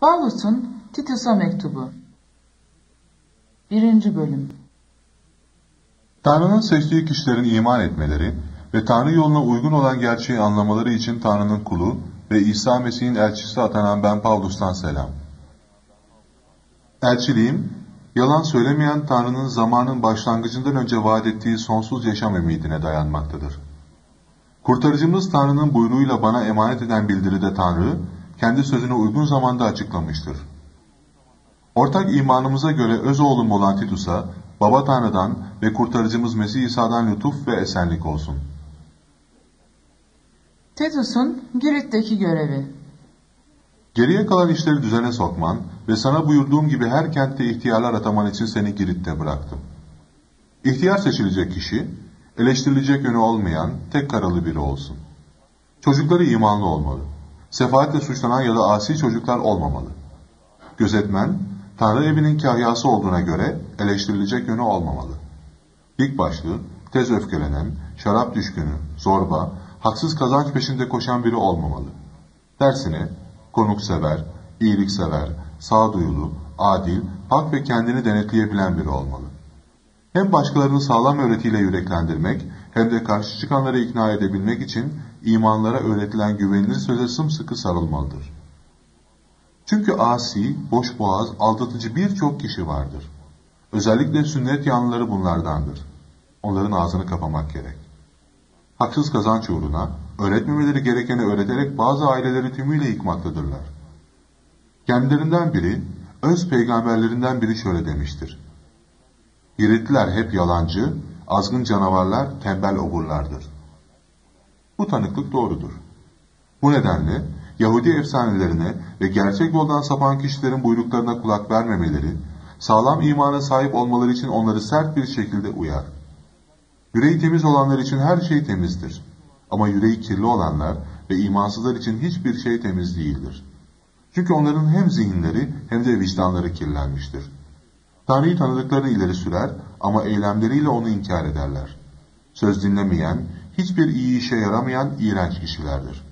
Pavlus'un Titus'a mektubu 1. bölüm Tanrı'nın seçtiği kişilerin iman etmeleri ve Tanrı yoluna uygun olan gerçeği anlamaları için Tanrı'nın kulu ve İsa Mesih'in elçisi atanan ben Pavlus'tan selam. Elçiliğim, yalan söylemeyen Tanrı'nın zamanın başlangıcından önce vaat ettiği sonsuz yaşam ümidine dayanmaktadır. Kurtarıcımız Tanrı'nın buyruğuyla bana emanet eden bildiride Tanrı, kendi sözünü uygun zamanda açıklamıştır. Ortak imanımıza göre öz oğlum olan Titus'a, Baba Tanrı'dan ve kurtarıcımız Mesih İsa'dan lütuf ve esenlik olsun. Titus'un Girit'teki görevi Geriye kalan işleri düzene sokman ve sana buyurduğum gibi her kentte ihtiyarlar ataman için seni Girit'te bıraktım. İhtiyar seçilecek kişi, eleştirilecek yönü olmayan, tek karalı biri olsun. Çocukları imanlı olmalı. Sefaatle suçlanan ya da asi çocuklar olmamalı. Gözetmen, Tanrı evinin kahyası olduğuna göre eleştirilecek yönü olmamalı. Dik başlı, tez öfkelenen, şarap düşkünü, zorba, haksız kazanç peşinde koşan biri olmamalı. Dersine, konuksever, iyiliksever, sağduyulu, adil, hak ve kendini denetleyebilen biri olmalı. Hem başkalarını sağlam öğretiyle yüreklendirmek hem de karşı çıkanları ikna edebilmek için imanlara öğretilen güvenilir söze sımsıkı sarılmalıdır. Çünkü asi, boş boğaz, aldatıcı birçok kişi vardır. Özellikle sünnet yanlıları bunlardandır. Onların ağzını kapamak gerek. Haksız kazanç uğruna, öğretmemeleri gerekeni öğreterek bazı aileleri tümüyle yıkmaktadırlar. Kendilerinden biri, öz peygamberlerinden biri şöyle demiştir. Giritliler hep yalancı, azgın canavarlar, tembel oburlardır. Bu tanıklık doğrudur. Bu nedenle Yahudi efsanelerine ve gerçek yoldan sapan kişilerin buyruklarına kulak vermemeleri, sağlam imana sahip olmaları için onları sert bir şekilde uyar. Yüreği temiz olanlar için her şey temizdir. Ama yüreği kirli olanlar ve imansızlar için hiçbir şey temiz değildir. Çünkü onların hem zihinleri hem de vicdanları kirlenmiştir. Tanrı'yı tanıdıklarını ileri sürer ama eylemleriyle onu inkar ederler. Söz dinlemeyen, hiçbir iyi işe yaramayan iğrenç kişilerdir.